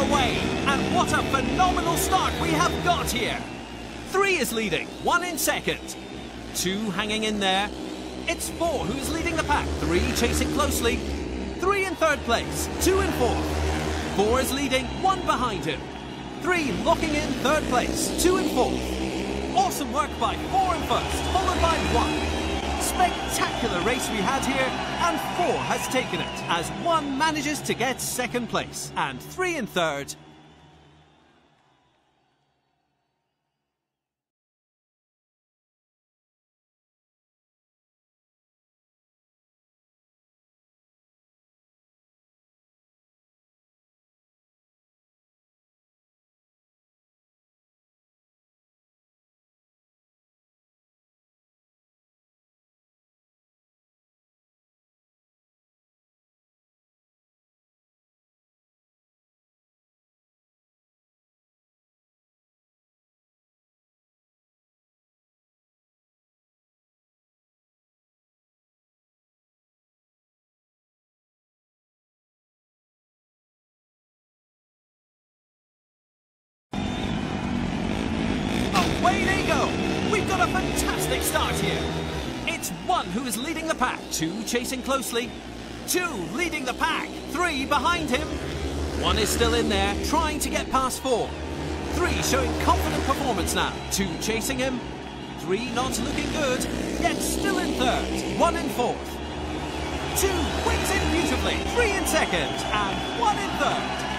away. And what a phenomenal start we have got here. Three is leading, one in second. Two hanging in there. It's four who's leading the pack. Three chasing closely. Three in third place, two in fourth. Four is leading, one behind him. Three locking in third place, two in fourth. Awesome work by four in first, followed by one. Spectacular race we had here, and four has taken it, as one manages to get second place, and three in third, Away they go! We've got a fantastic start here. It's one who is leading the pack, two chasing closely, two leading the pack, three behind him. One is still in there, trying to get past four. Three showing confident performance now, two chasing him, three not looking good, yet still in third, one in fourth. Two wins it beautifully, three in second, and one in third.